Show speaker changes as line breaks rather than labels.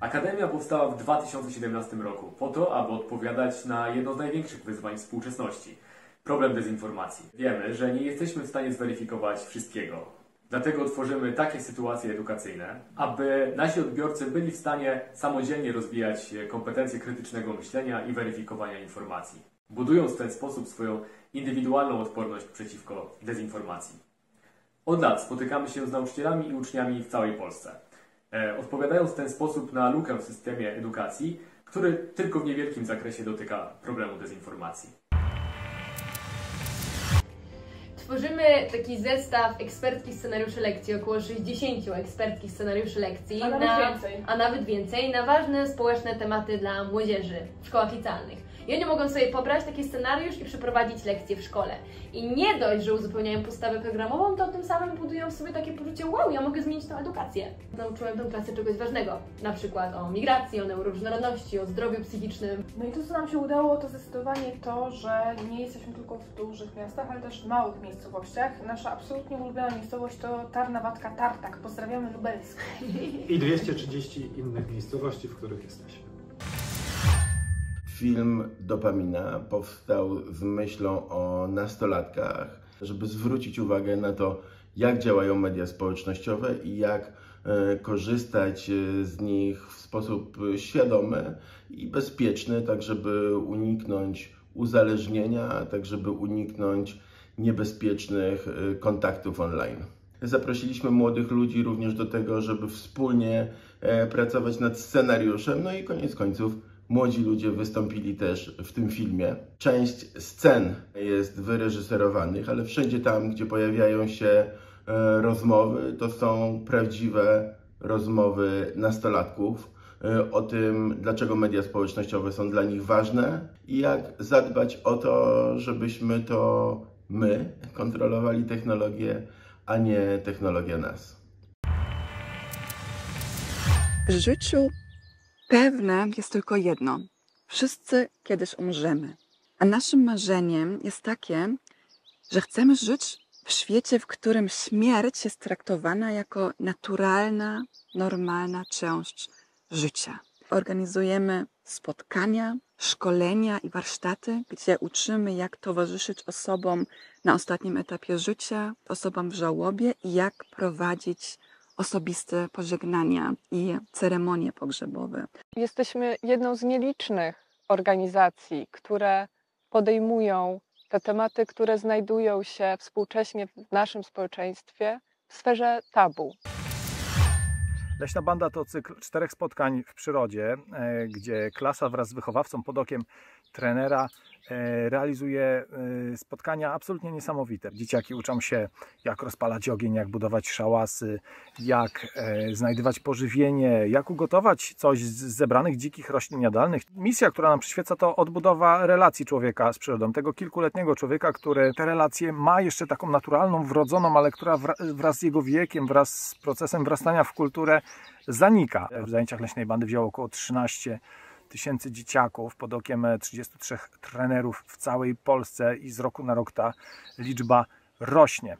Akademia powstała w 2017 roku po to, aby odpowiadać na jedno z największych wyzwań współczesności problem dezinformacji. Wiemy, że nie jesteśmy w stanie zweryfikować wszystkiego. Dlatego tworzymy takie sytuacje edukacyjne, aby nasi odbiorcy byli w stanie samodzielnie rozwijać kompetencje krytycznego myślenia i weryfikowania informacji, budując w ten sposób swoją indywidualną odporność przeciwko dezinformacji. Od lat spotykamy się z nauczycielami i uczniami w całej Polsce, odpowiadając w ten sposób na lukę w systemie edukacji, który tylko w niewielkim zakresie dotyka problemu dezinformacji.
Tworzymy taki zestaw eksperckich scenariuszy lekcji, około 60 eksperckich scenariuszy lekcji.
A nawet więcej.
A nawet więcej, na ważne społeczne tematy dla młodzieży w szkołach licealnych. I oni mogą sobie pobrać taki scenariusz i przeprowadzić lekcje w szkole. I nie dość, że uzupełniają podstawę programową, to tym samym budują sobie takie poczucie, wow, ja mogę zmienić tę edukację. Nauczyłem tę klasę czegoś ważnego, na przykład o migracji, o neuroróżnorodności, o zdrowiu psychicznym.
No i to, co nam się udało, to zdecydowanie to, że nie jesteśmy tylko w dużych miastach, ale też w małych miejscowościach. Nasza absolutnie ulubiona miejscowość to Tarnawatka Tartak. Pozdrawiamy Lubelsk.
I 230 innych miejscowości, w których jesteśmy.
Film Dopamina powstał z myślą o nastolatkach, żeby zwrócić uwagę na to, jak działają media społecznościowe i jak e, korzystać e, z nich w sposób świadomy i bezpieczny, tak żeby uniknąć uzależnienia, tak żeby uniknąć niebezpiecznych e, kontaktów online. Zaprosiliśmy młodych ludzi również do tego, żeby wspólnie pracować nad scenariuszem, no i koniec końców Młodzi ludzie wystąpili też w tym filmie. Część scen jest wyreżyserowanych, ale wszędzie tam, gdzie pojawiają się e, rozmowy, to są prawdziwe rozmowy nastolatków e, o tym, dlaczego media społecznościowe są dla nich ważne i jak zadbać o to, żebyśmy to my kontrolowali technologię, a nie technologia nas.
W życiu Pewne jest tylko jedno. Wszyscy kiedyś umrzemy. A naszym marzeniem jest takie, że chcemy żyć w świecie, w którym śmierć jest traktowana jako naturalna, normalna część życia. Organizujemy spotkania, szkolenia i warsztaty, gdzie uczymy, jak towarzyszyć osobom na ostatnim etapie życia, osobom w żałobie i jak prowadzić osobiste pożegnania i ceremonie pogrzebowe.
Jesteśmy jedną z nielicznych organizacji, które podejmują te tematy, które znajdują się współcześnie w naszym społeczeństwie w sferze tabu.
Leśna Banda to cykl czterech spotkań w przyrodzie, e, gdzie klasa wraz z wychowawcą pod okiem trenera e, realizuje e, spotkania absolutnie niesamowite. Dzieciaki uczą się, jak rozpalać ogień, jak budować szałasy, jak znajdywać pożywienie, jak ugotować coś z zebranych dzikich roślin jadalnych. Misja, która nam przyświeca, to odbudowa relacji człowieka z przyrodą. Tego kilkuletniego człowieka, który te relacje ma jeszcze taką naturalną, wrodzoną, ale która wraz z jego wiekiem, wraz z procesem wrastania w kulturę zanika. W zajęciach Leśnej Bandy wzięło około 13 tysięcy dzieciaków pod okiem 33 trenerów w całej Polsce i z roku na rok ta liczba rośnie.